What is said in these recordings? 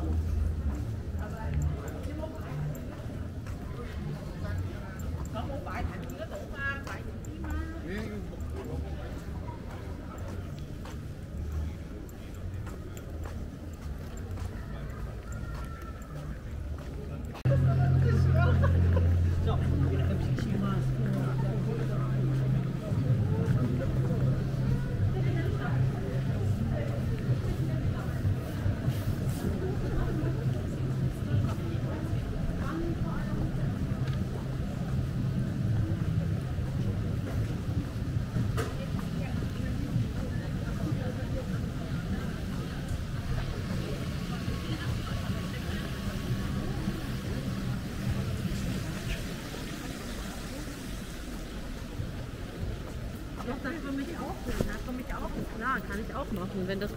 trouble. Wenn das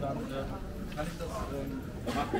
Dann äh, kann ich das ähm, machen.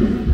Mm-hmm.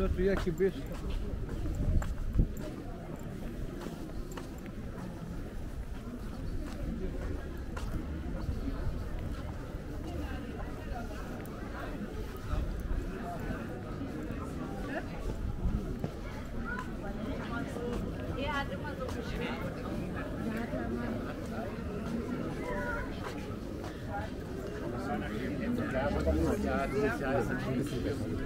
To, to, to jaki byś? Ja, Jahr ist ein bisschen besser.